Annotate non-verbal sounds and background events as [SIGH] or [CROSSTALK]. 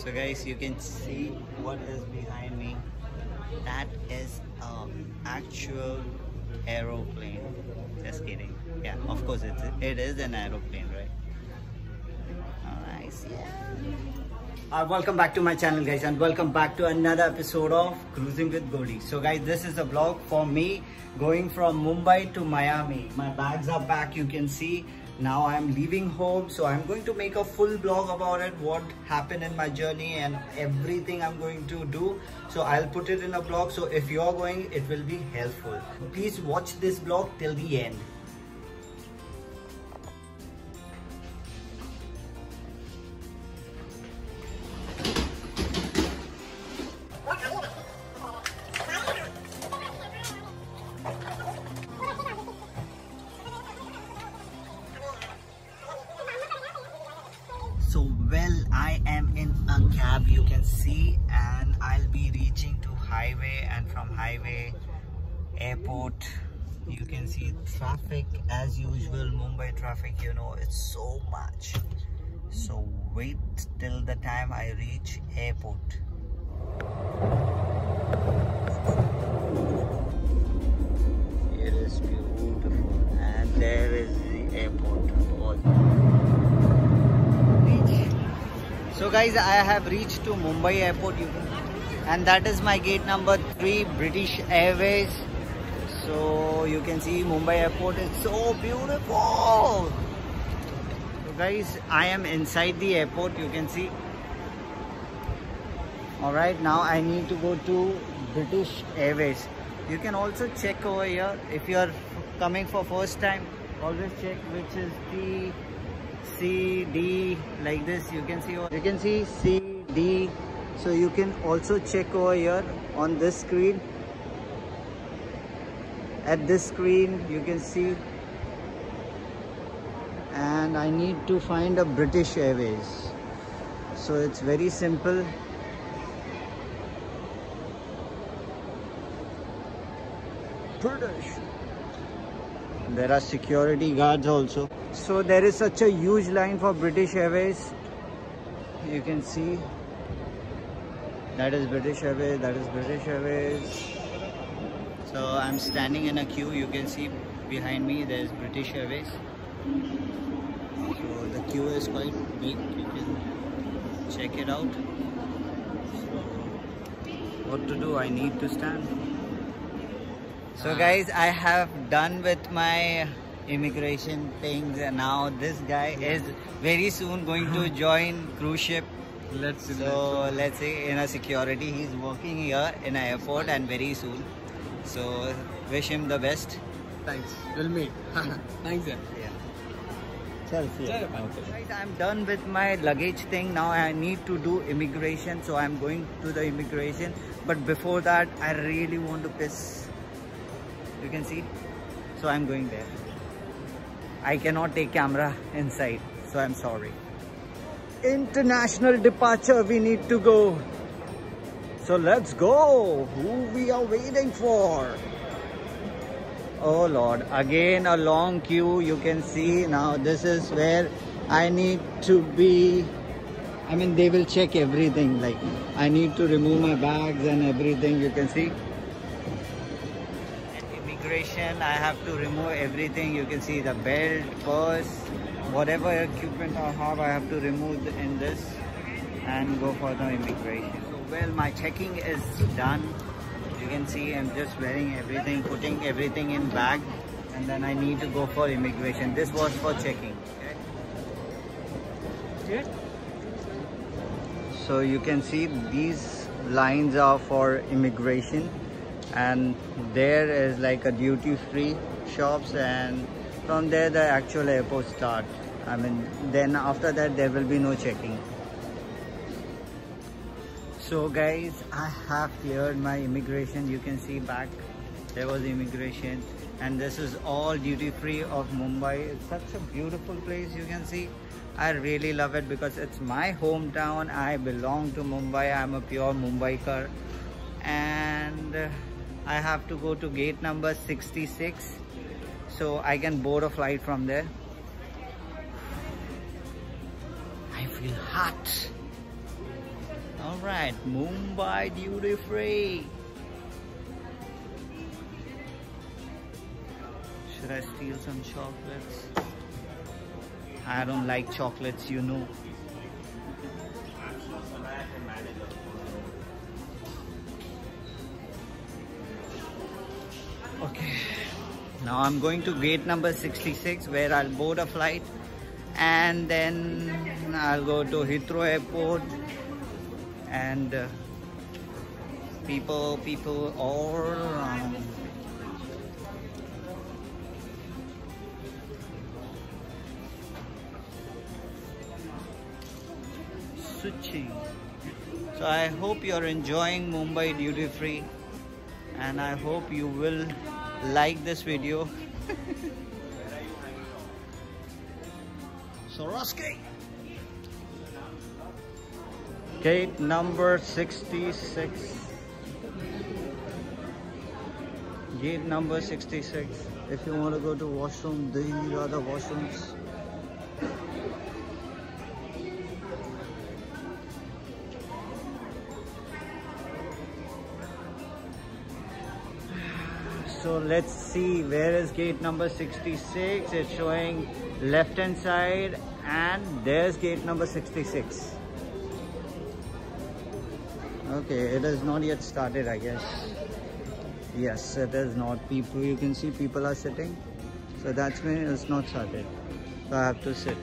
So guys, you can see what is behind me. That is an actual aeroplane. Just kidding. Yeah, of course it's it is an aeroplane, right? Nice, yeah. Uh, welcome back to my channel guys and welcome back to another episode of Cruising with Goldy. So guys this is a vlog for me going from Mumbai to Miami. My bags are back you can see. Now I'm leaving home so I'm going to make a full vlog about it what happened in my journey and everything I'm going to do. So I'll put it in a vlog so if you're going it will be helpful. Please watch this vlog till the end. From highway airport. You can see traffic as usual. Mumbai traffic you know it's so much. So wait till the time i reach airport. It is beautiful. And there is the airport so guys i have reached to mumbai airport and that is my gate number three british airways. So you can see mumbai airport is so beautiful. So guys i am inside the airport you can see. All right now i need to go to british airways. You can also check over here if you are coming for first time always check which is the C D like this you can see you can see C D so you can also check over here on this screen. At this screen you can see. And I need to find a British Airways. So it's very simple. British. There are security guards also. So there is such a huge line for british airways. You can see that is british airways that is british airways. So i'm standing in a queue you can see behind me there is british airways. So the queue is quite big you can check it out. So what to do? I need to stand. So ah. guys, I have done with my immigration things and now this guy is very soon going to [LAUGHS] join cruise ship. Let's see. So let's say in a security, he's working here in an airport and very soon. So wish him the best. Thanks. We'll meet. [LAUGHS] Thanks, sir. Yeah. Chal, see ya. Guys, I'm done with my luggage thing. Now I need to do immigration. So I'm going to the immigration. But before that, I really want to piss you can see so i'm going there i cannot take camera [LAUGHS] inside so i'm sorry international departure we need to go. So let's go. Who we are waiting for? Oh lord. Again a long queue you can see. Now this is where i need to be. I mean they will check everything like i need to remove my bags and everything you can see. Immigration I have to remove everything you can see. The belt purse whatever equipment I have I have to remove in this and go for the immigration. Well my checking is done. You can see I'm just wearing everything putting everything in bag and then I need to go for immigration. This was for checking okay? so you can see these lines are for immigration and there is like a duty-free shops and from there the actual airport start. I mean then after that there will be no checking. So guys i have cleared my immigration. You can see back there was immigration. And this is all duty-free of mumbai. It's such a beautiful place you can see. I really love it because it's my hometown. I belong to mumbai. I'm a pure mumbaiker. And I have to go to gate number 66 so I can board a flight from there I feel hot Alright, Mumbai duty free. Should I steal some chocolates? I don't like chocolates, you know. Okay, now I'm going to gate number 66 where I'll board a flight and then I'll go to Heathrow Airport and uh, people, people all around. Switching. So I hope you're enjoying Mumbai duty free and I hope you will like this video. [LAUGHS] Swarovski. Gate number 66. Gate number 66. If you want to go to washroom, these are the washrooms. So let's see where is gate number 66 it's showing left hand side and there's gate number 66 okay it has not yet started i guess. Yes it is not. People you can see people are sitting. So that's mean it's not started. So i have to sit